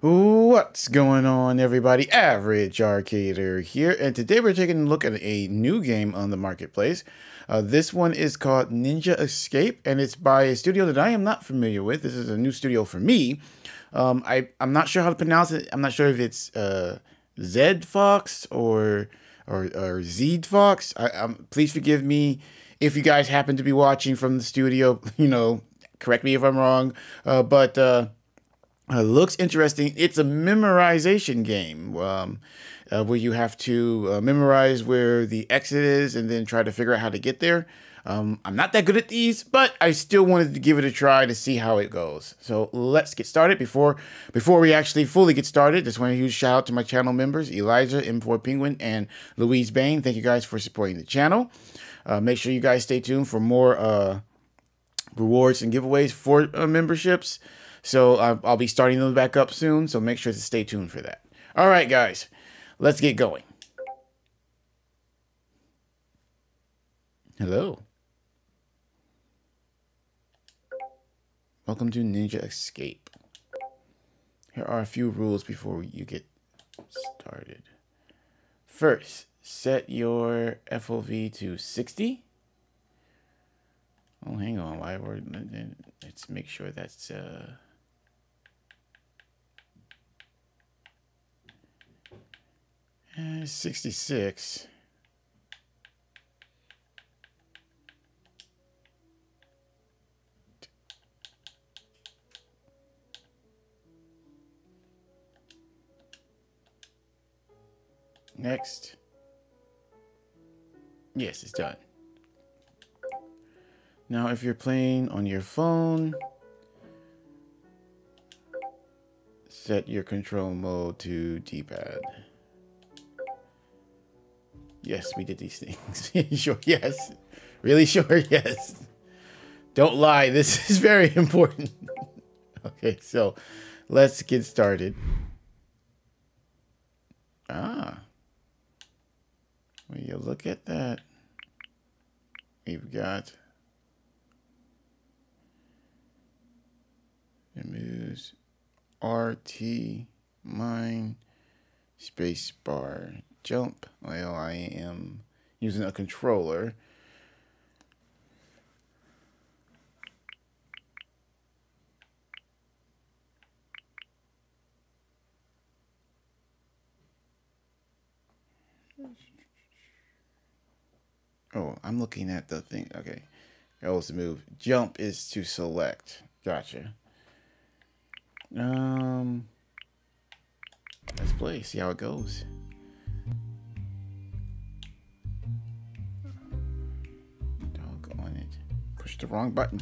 What's going on, everybody? Average Arcader here, and today we're taking a look at a new game on the marketplace. Uh, this one is called Ninja Escape, and it's by a studio that I am not familiar with. This is a new studio for me. Um, I I'm not sure how to pronounce it. I'm not sure if it's uh, Zed Fox or or or Zed Fox. I, um, please forgive me if you guys happen to be watching from the studio. You know, correct me if I'm wrong. Uh, but uh, uh, looks interesting. It's a memorization game um, uh, where you have to uh, memorize where the exit is and then try to figure out how to get there. Um, I'm not that good at these, but I still wanted to give it a try to see how it goes. So let's get started. Before before we actually fully get started, just want a huge shout out to my channel members, Elijah, M4 Penguin, and Louise Bain. Thank you guys for supporting the channel. Uh, make sure you guys stay tuned for more uh, rewards and giveaways for uh, memberships. So I'll, I'll be starting them back up soon. So make sure to stay tuned for that. All right, guys, let's get going. Hello. Welcome to Ninja Escape. Here are a few rules before you get started. First, set your FOV to 60. Oh, hang on. Why we're let's make sure that's uh Uh, 66. Next. Yes, it's done. Now, if you're playing on your phone, set your control mode to D-pad. Yes, we did these things. sure, yes. Really sure, yes. Don't lie. This is very important. okay, so let's get started. Ah. When you look at that, we've got it moves RT mine space bar jump. Well, I am using a controller. Oh, I'm looking at the thing. Okay. That was the move. Jump is to select. Gotcha. Um, let's play. See how it goes. Dog on it. Push the wrong button.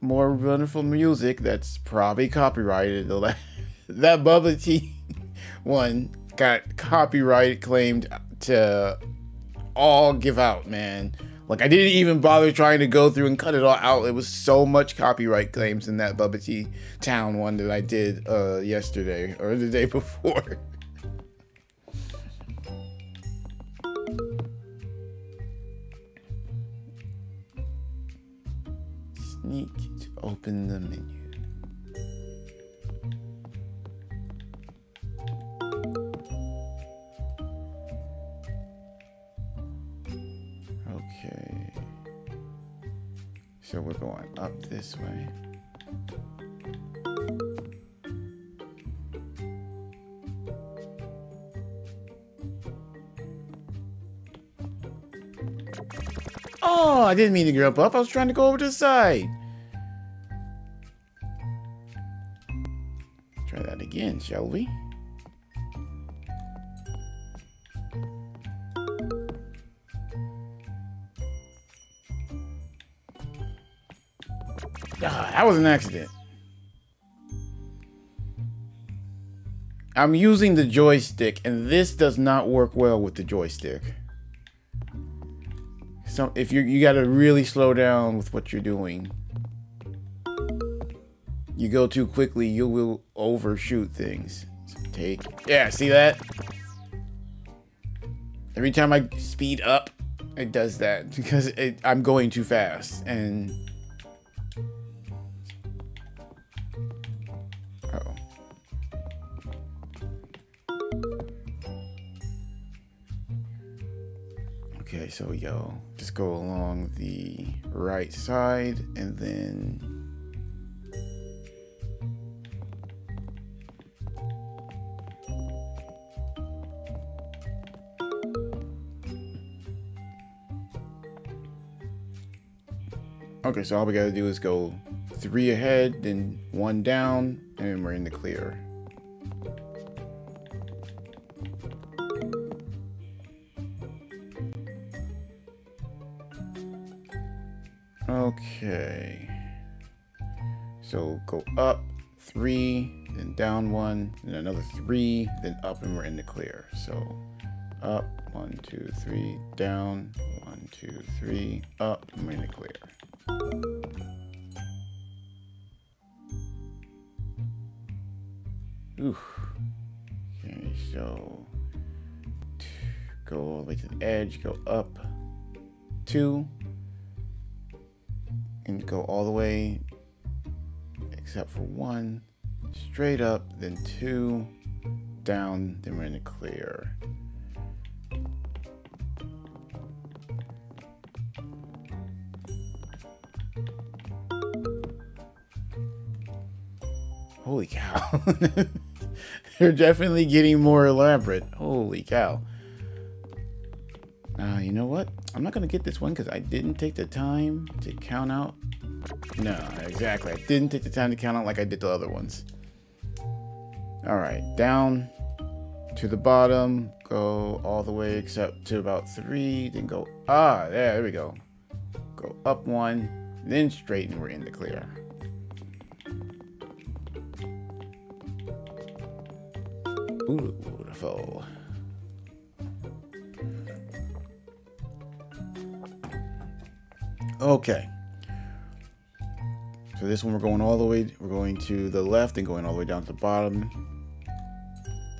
More wonderful music that's probably copyrighted. that bubble tea one got copyright claimed to all give out, man. Like I didn't even bother trying to go through and cut it all out. It was so much copyright claims in that Bubba Tea Town one that I did uh, yesterday or the day before. Sneak to open the menu. So we're going up this way. Oh, I didn't mean to jump up. I was trying to go over to the side. Try that again, shall we? That was an accident. I'm using the joystick, and this does not work well with the joystick So if you you got to really slow down with what you're doing. you go too quickly, you will overshoot things. So take, yeah, see that? Every time I speed up, it does that because it, I'm going too fast and so yo, just go along the right side and then Okay, so all we gotta do is go three ahead, then one down, and we're in the clear. Okay. So go up three, then down one, then another three, then up, and we're in the clear. So up, one, two, three, down, one, two, three, up, and we're in the clear. Oof. Okay, so go all the way to the edge, go up two, and go all the way except for one, straight up, then two, down, then we're in the clear. Holy cow. They're definitely getting more elaborate. Holy cow. Uh, you know what? I'm not going to get this one because I didn't take the time to count out. No, exactly. I didn't take the time to count out like I did the other ones. All right, down to the bottom. Go all the way except to about three. Then go, ah, there, there we go. Go up one, then straight and we're in the clear. Beautiful. Okay. So this one we're going all the way, we're going to the left and going all the way down to the bottom.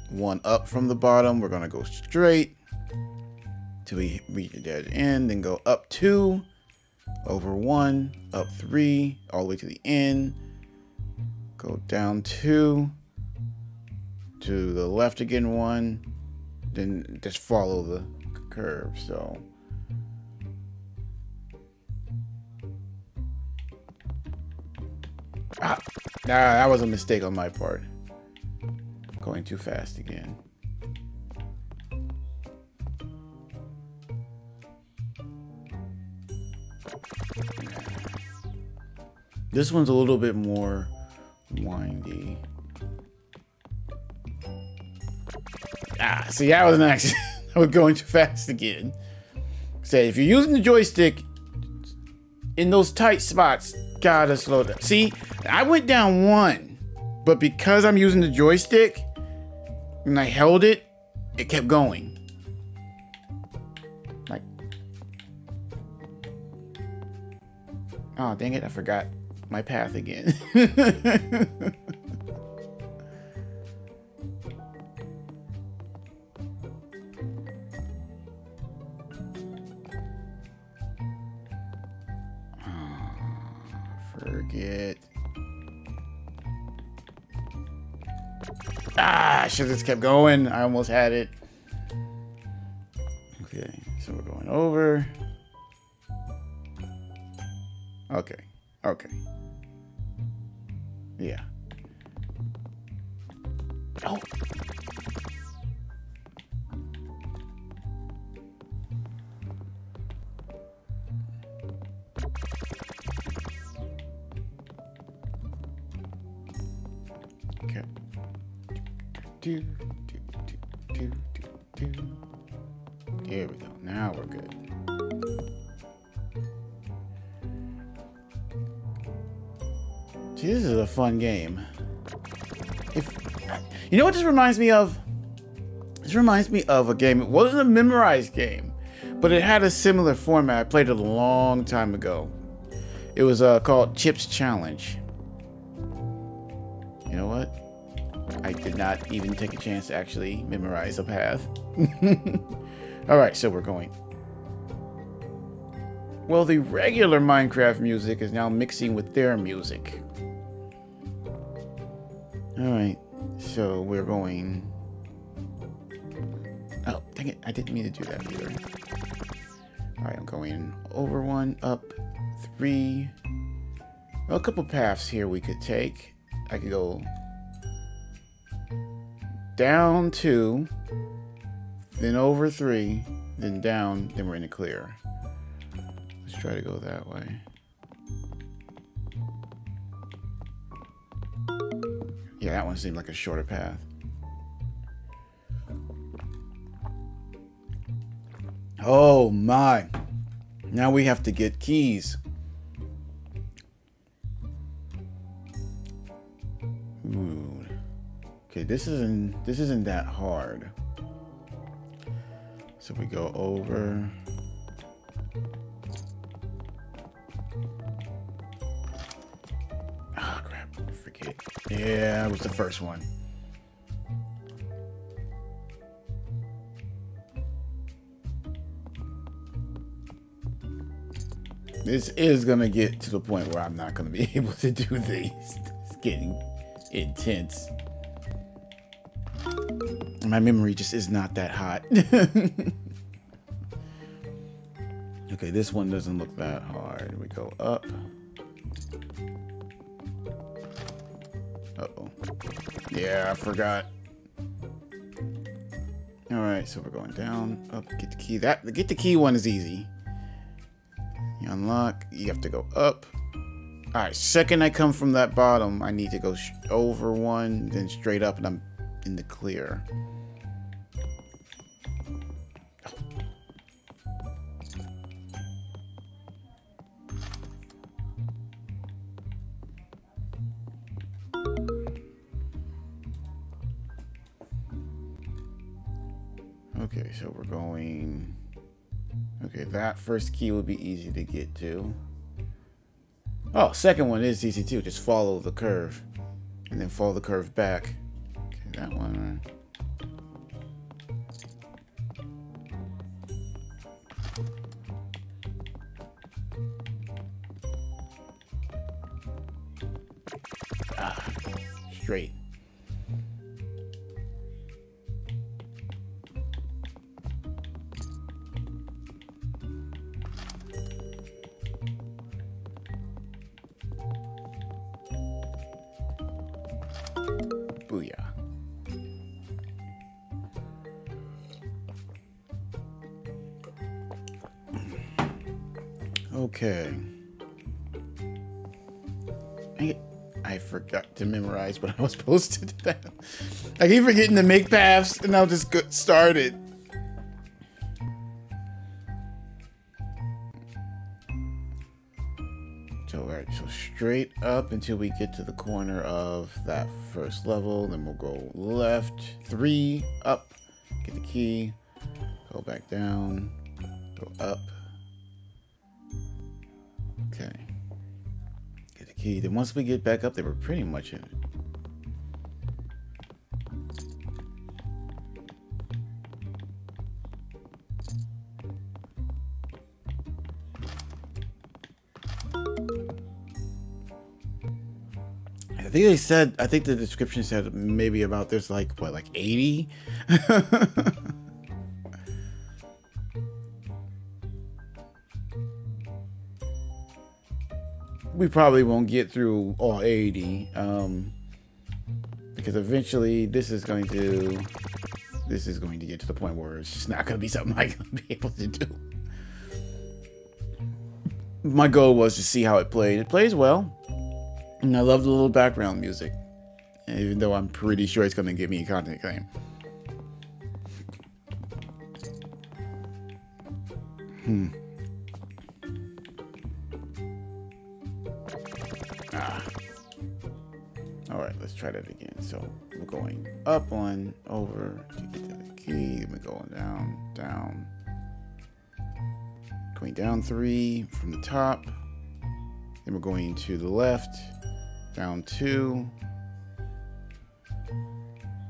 One up from the bottom, we're gonna go straight till we reach the dead end, then go up two, over one, up three, all the way to the end. Go down two, to the left again one, then just follow the curve. So ah, nah, that was a mistake on my part. Going too fast again. This one's a little bit more windy. Ah, see, that was an accident. I was going too fast again. Say, if you're using the joystick in those tight spots, gotta slow down. See, I went down one, but because I'm using the joystick and I held it, it kept going. Like, oh, dang it, I forgot my path again. Forget. Ah, should just kept going. I almost had it. Okay, so we're going over. Okay, okay. Yeah. Fun game. If you know what this reminds me of? This reminds me of a game. It wasn't a memorized game, but it had a similar format. I played it a long time ago. It was uh, called Chips Challenge. You know what? I did not even take a chance to actually memorize a path. All right, so we're going. Well, the regular Minecraft music is now mixing with their music. All right, so we're going. Oh, dang it! I didn't mean to do that either. All right, I'm going over one, up three. Well, a couple paths here we could take. I could go down two, then over three, then down, then we're in the clear. Let's try to go that way. Yeah, that one seemed like a shorter path. Oh my. Now we have to get keys. Ooh. Okay, this isn't this isn't that hard. So we go over. Yeah, it was the first one. This is gonna get to the point where I'm not gonna be able to do these. It's getting intense. My memory just is not that hot. okay, this one doesn't look that hard. We go up. Yeah, I forgot. All right, so we're going down, up, get the key. That get the key one is easy. You unlock, you have to go up. All right, second I come from that bottom, I need to go over one, then straight up, and I'm in the clear. So we're going... Okay, that first key would be easy to get to. Oh, second one is easy too. Just follow the curve. And then follow the curve back. Okay, that one. That. I keep forgetting to make paths, and I'll just get started. So, all right, so straight up until we get to the corner of that first level. Then we'll go left, three, up, get the key, go back down, go up. Okay. Get the key. Then once we get back up there, we're pretty much in think they said, I think the description said maybe about there's like, what, like 80? we probably won't get through all 80. Um, because eventually this is going to, this is going to get to the point where it's just not going to be something I'm going to be able to do. My goal was to see how it played. It plays well. And I love the little background music. Even though I'm pretty sure it's going to give me a content claim. Hmm. Ah. Alright, let's try that again. So we're going up one, over to get to the key. We're going down, down. Going down three from the top. Then we're going to the left, down two,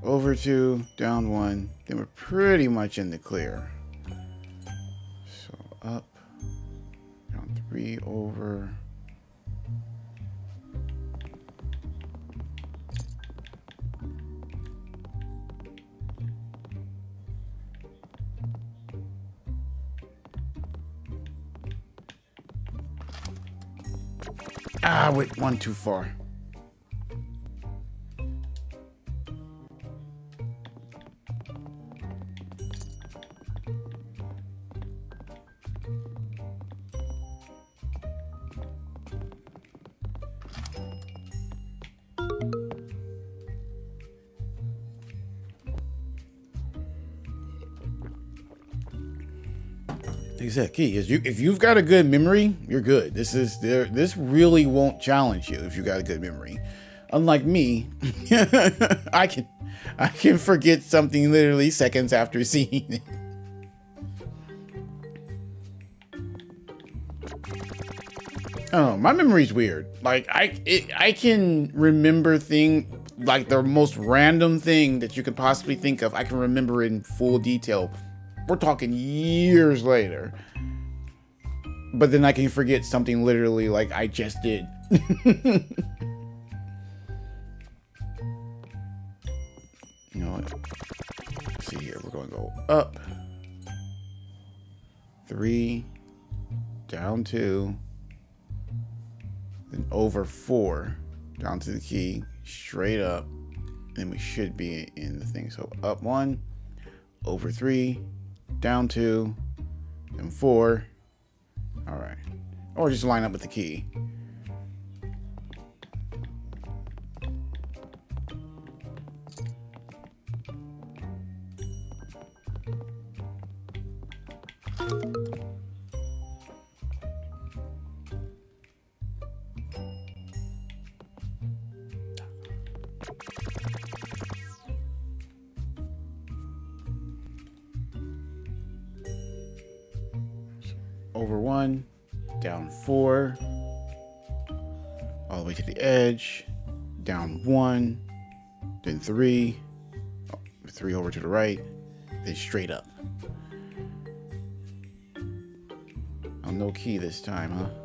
over two, down one, then we're pretty much in the clear. So up, down three, over. Ah, wait, one too far. Exactly. key. Is you if you've got a good memory, you're good. This is there. This really won't challenge you if you got a good memory. Unlike me, I can I can forget something literally seconds after seeing it. Oh, my memory's weird. Like I it, I can remember thing like the most random thing that you could possibly think of. I can remember in full detail we're talking years later. But then I can forget something literally like I just did. you know what? Let's see here. We're going to go up. Three. Down two. Then over four. Down to the key. Straight up. And we should be in the thing. So up one. Over three down two, and four. All right. Or just line up with the key. Then three, three over to the right, then straight up. Oh, no key this time, huh?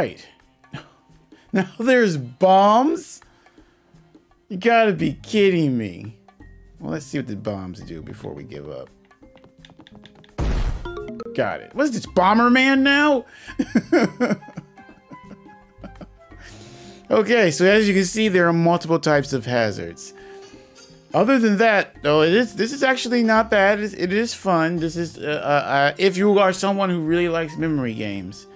Right. Now there's bombs? You gotta be kidding me. Well, let's see what the bombs do before we give up. Got it. What's this, Bomberman now? okay, so as you can see, there are multiple types of hazards. Other than that, though, it is this is actually not bad. It is, it is fun. This is uh, uh, uh, if you are someone who really likes memory games.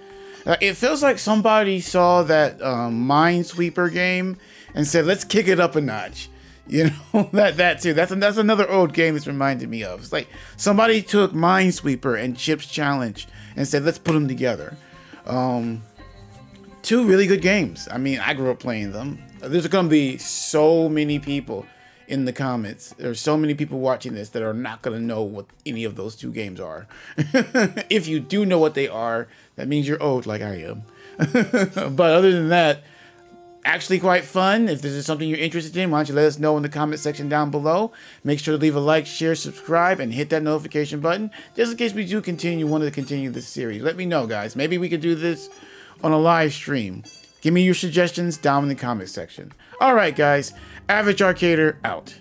Uh, it feels like somebody saw that um, Minesweeper game and said, "Let's kick it up a notch." You know that that too. That's that's another old game that's reminded me of. It's like somebody took Minesweeper and Chip's Challenge and said, "Let's put them together." Um, two really good games. I mean, I grew up playing them. There's to be so many people in the comments. There's so many people watching this that are not going to know what any of those two games are. if you do know what they are, that means you're old like I am. but other than that, actually quite fun. If this is something you're interested in, why don't you let us know in the comment section down below. Make sure to leave a like, share, subscribe, and hit that notification button just in case we do continue, want to continue this series. Let me know, guys. Maybe we could do this on a live stream. Give me your suggestions down in the comment section. All right, guys. Average Arcader out.